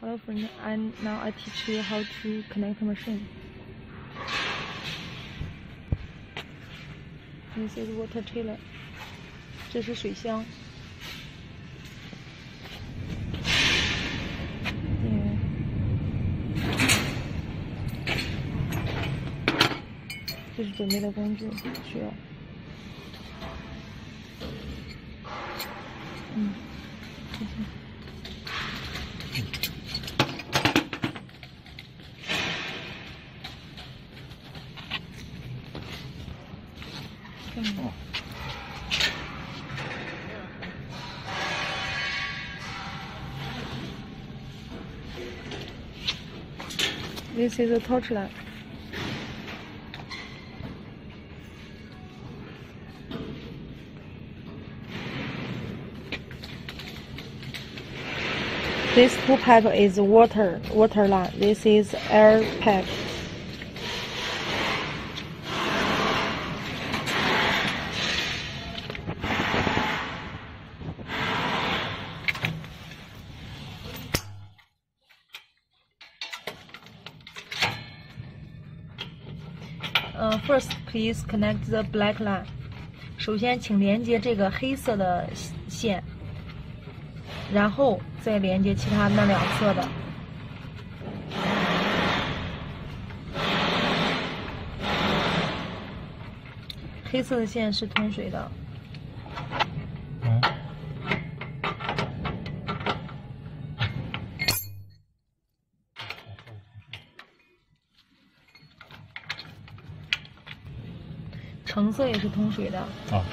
Hello friend, and now I teach you how to connect machine. This is water chiller. 这是水箱。电这是准备的工具，需要。嗯，谢谢。哦。This is a torch lamp. This two pipe is water water line. This is air pipe.，First, please connect the black line. 首先，请连接这个黑色的线，然后再连接其他那两侧的。黑色的线是通水的。橙色也是通水的。啊。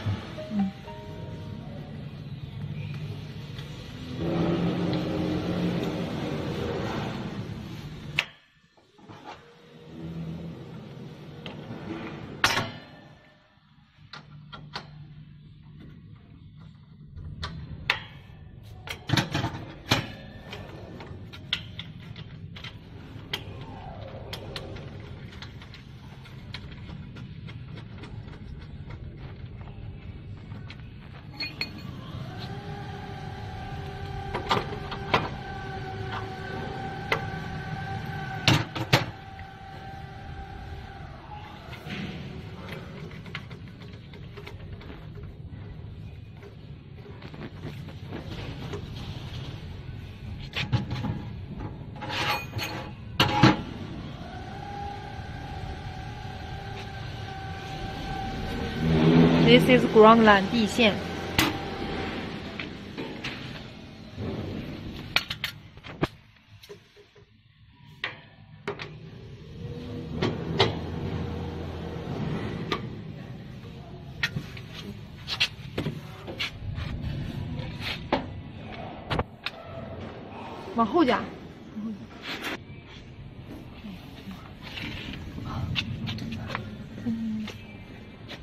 This is ground line 地线。往后加。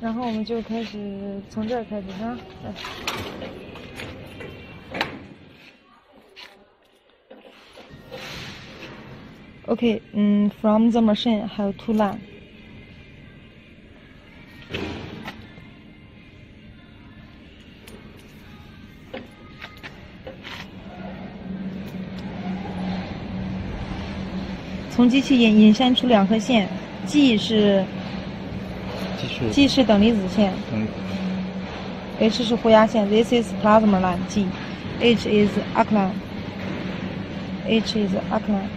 然后我们就开始从这儿开始哈。OK，嗯，from the machine 还有 to line。从机器引引线出两颗线，G 是。是 G 是等离子线等，H 是弧压线，This is plasma line G, H is alkaline, H is alkaline,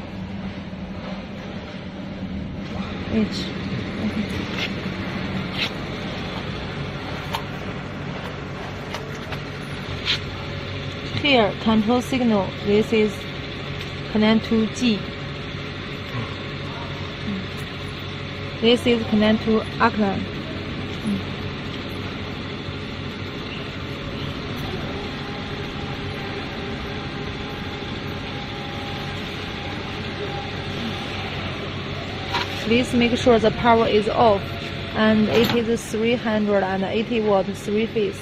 H. Here control signal, this is connect to G. Hmm. This is connect to Auckland. Please make sure the power is off and it is 380 watt three phase.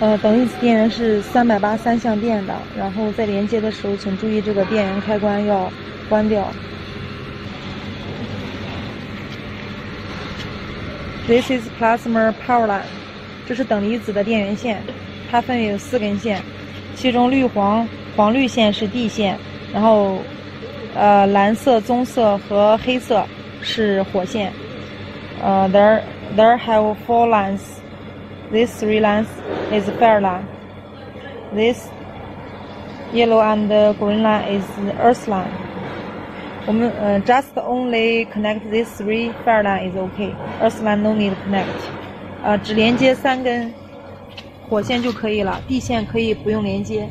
呃，等离子电源是三百八三相电的，然后在连接的时候，请注意这个电源开关要关掉。This is plasma power line. 这是等离子的电源线，它分为有四根线，其中绿黄黄绿线是地线，然后呃蓝色、棕色和黑色是火线。呃，there there have four lines. These three lines is fire line. This yellow and green line is earth line. 我们呃 just only connect these three fire line is okay. Earth line no need connect. 呃，只连接三根火线就可以了，地线可以不用连接。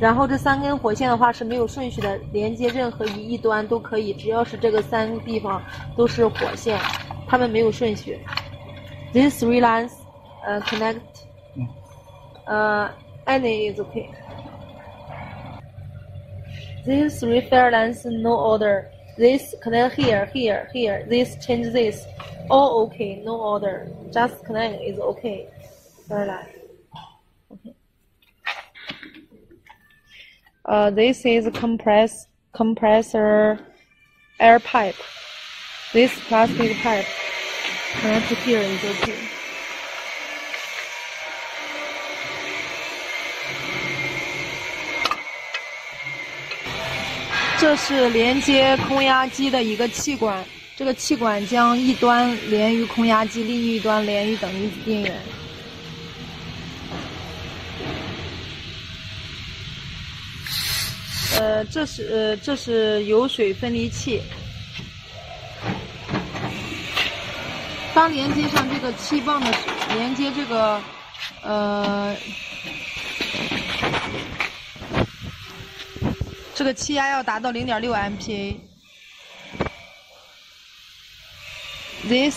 然后这三根火线的话是没有顺序的，连接任何一一端都可以，只要是这个三个地方都是火线，它们没有顺序。These three lines, 呃，connect, 呃，any is okay. Fire lines no order. This connect here, here, here. This change this. All okay, no order. Just connect is okay. Line. Okay. Uh, this is compress compressor air pipe. This plastic pipe connect here is okay. 这是连接空压机的一个气管，这个气管将一端连于空压机，另一端连于等离子电源。呃，这是呃，这是油水分离器。当连接上这个气泵的，连接这个呃。这个气压要达到零点六 MPa。This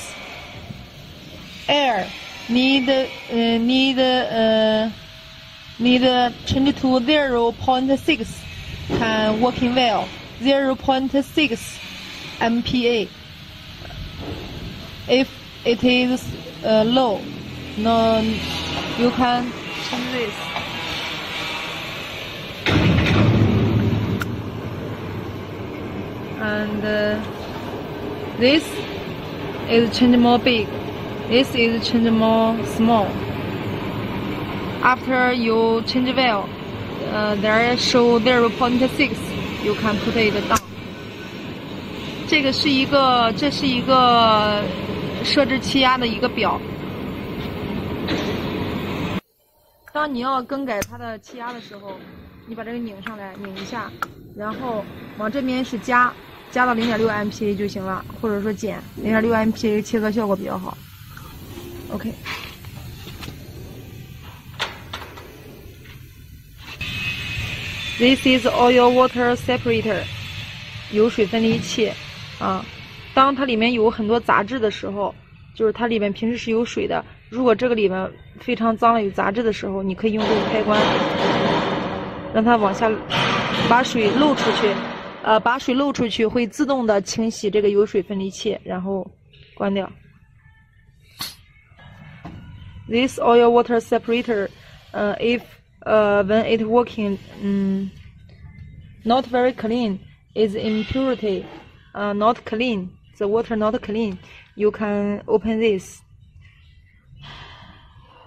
air need 呃 need 呃 need change to zero point six can working well zero point six MPa. If it is uh, low, no, you can change this. And this is change more big this is change more small after you change valve uh, there show zero point six. You can put it down 这个是一个这是一个设置气压的一个表当你要更改它的气压的时候你把这个拧上来拧一下然后往这边是加加到零点六 MPa 就行了，或者说减零点六 MPa 切割效果比较好。OK。This is oil water separator，油水分离器啊。当它里面有很多杂质的时候，就是它里面平时是有水的。如果这个里面非常脏了有杂质的时候，你可以用这个开关，让它往下把水漏出去。呃，把水漏出去会自动的清洗这个油水分离器，然后关掉。This oil water separator, uh, if uh, when it working, um, not very clean, is impurity, uh, not clean, the water not clean, you can open this.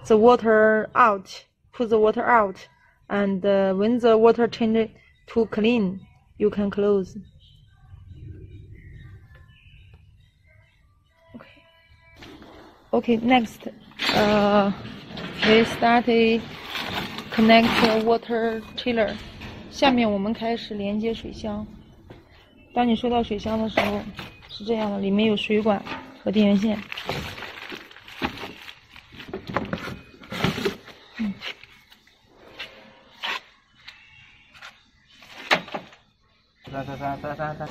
The water out, put the water out, and uh, when the water change to clean, you can close. Okay. Okay, next, uh, we start a connect water chiller. 下面我们开始连接水箱。当你收到水箱的时候，是这样的，里面有水管和电源线。 tara, tara, tara.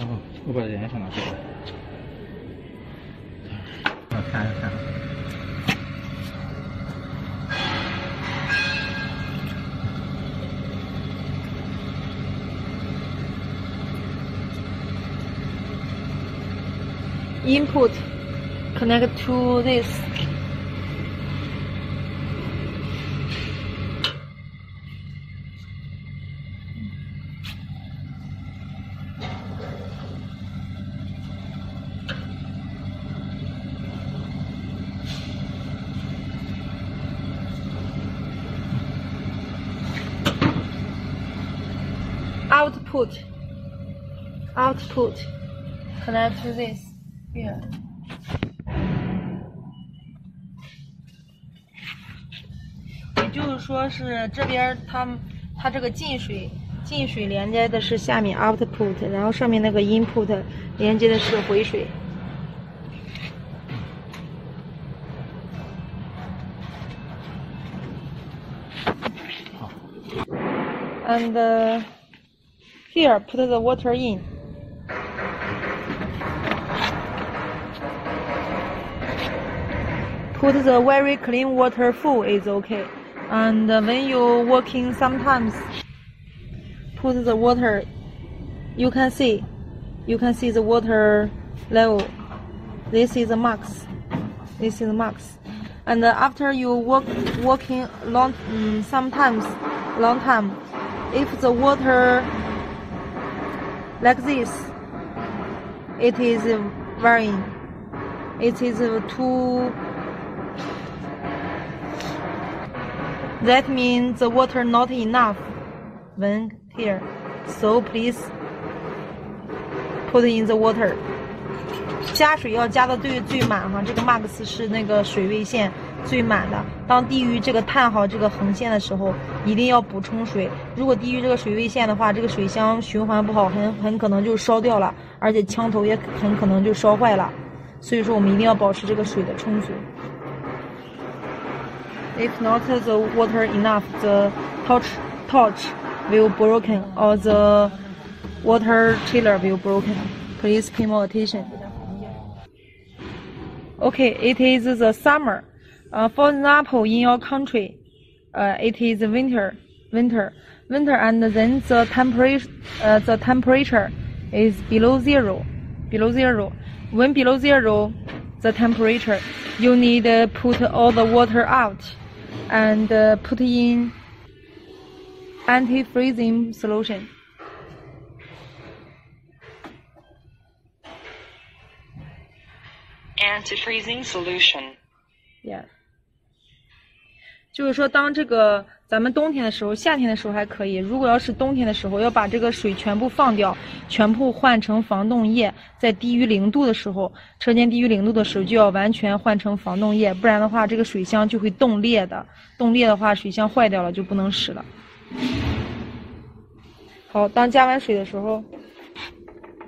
三。 哦，我把连上拿过来。我看看。Input connect to this. output output connect to this here 也就是说是这边它它这个进水进水连接的是下面 output，然后上面那个 input 连接的是回水。And uh, here, put the water in. Put the very clean water full is okay. And when you working sometimes, put the water, you can see, you can see the water level. This is the max. This is the max. And after you work working long, um, sometimes long time, if the water like this. It is varying. It is too. That means the water not enough. When here, so please put in the water. 加水要加的最最满哈，这个 max 是那个水位线 最满的。当低于这个叹号这个横线的时候，一定要补充水。如果低于这个水位线的话，这个水箱循环不好，很很可能就烧掉了，而且枪头也很可能就烧坏了。所以说，我们一定要保持这个水的充足。If not the water enough, the torch torch will broken or the water chiller will broken. Please pay more attention. Okay, it is the summer. Uh, for example, in your country, uh, it is winter, winter, winter, and then the temperature, uh, the temperature is below zero, below zero. When below zero, the temperature, you need to put all the water out and uh, put in anti-freezing solution. Anti-freezing solution. Yeah. 就是说，当这个咱们冬天的时候，夏天的时候还可以。如果要是冬天的时候，要把这个水全部放掉，全部换成防冻液。在低于零度的时候，车间低于零度的时候，就要完全换成防冻液，不然的话，这个水箱就会冻裂的。冻裂的话，水箱坏掉了就不能使了。好，当加完水的时候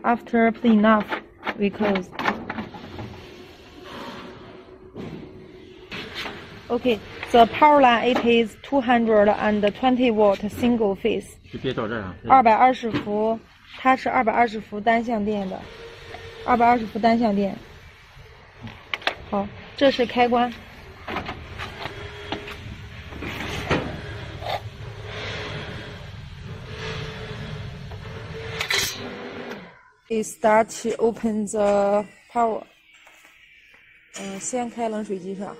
，after put enough, we close. Okay. The power line, it is 220 watt single phase。就别找这儿啊。二百二十伏，它是二百二十伏单相电的，二百二十伏单相电。好，这是开关。We start to open the power。嗯，先开冷水机上。Uh,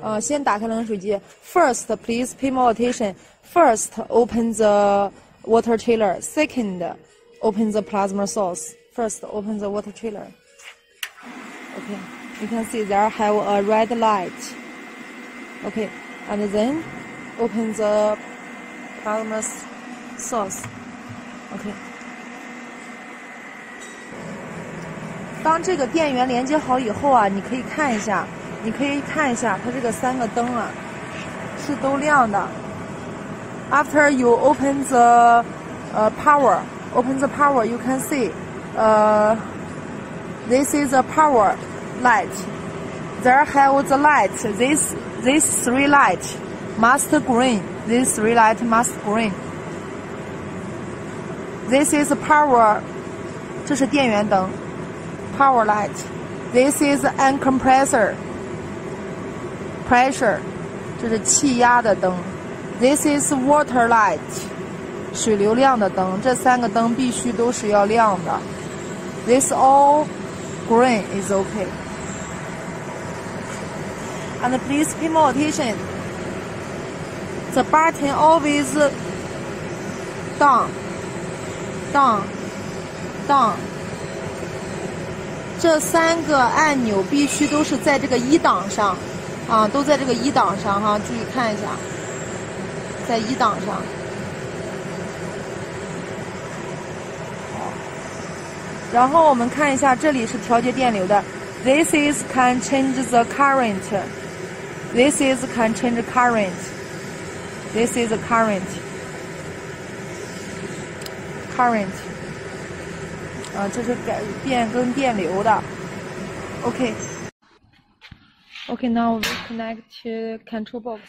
呃，先打开冷水机。First, please pay more attention. First, open the water chiller. Second, open the plasma source. First, open the water chiller. Okay, you can see there have a red light. Okay, and then open the plasma source. Okay. 当这个电源连接好以后啊，你可以看一下。 你可以看一下，它这个三个灯啊，是都亮的。After you open the uh, power, open the power, you can see, uh, this is the power light. There have the light. This this three light must green. This three light must green. This is power 这是电源灯，power light。This is an compressor。 pressure，这是气压的灯。This is water light，水流量的灯。这三个灯必须都是要亮的。This all green is okay. And please pay more attention. The button always down, down, down. 这三个按钮必须都是在这个一档上， 啊，都在这个一档上哈，注意看一下，在一档上。然后我们看一下，这里是调节电流的。This is can change the current. This is can change current. This is current. Current. 啊，这是改变更电流的。OK。Okay, now we connect to control box.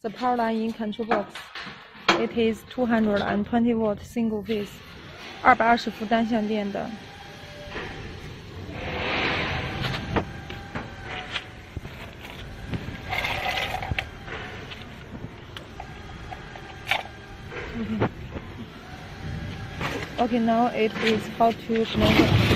The power line in control box. It is 220 volt single phase, 二百二十伏单相电的。Okay. Okay, now it is how to connect.